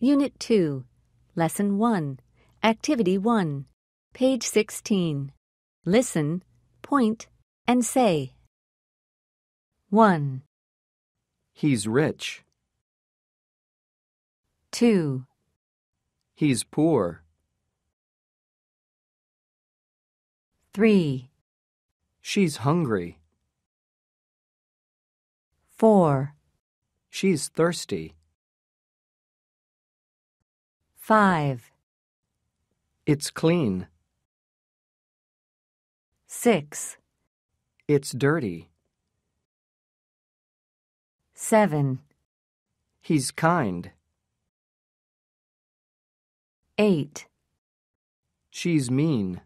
Unit 2, Lesson 1, Activity 1, page 16. Listen, point, and say. 1, He's rich. 2, He's poor. 3, She's hungry. 4, She's thirsty. 5, It's clean. 6, It's dirty. 7, He's kind. 8, She's mean.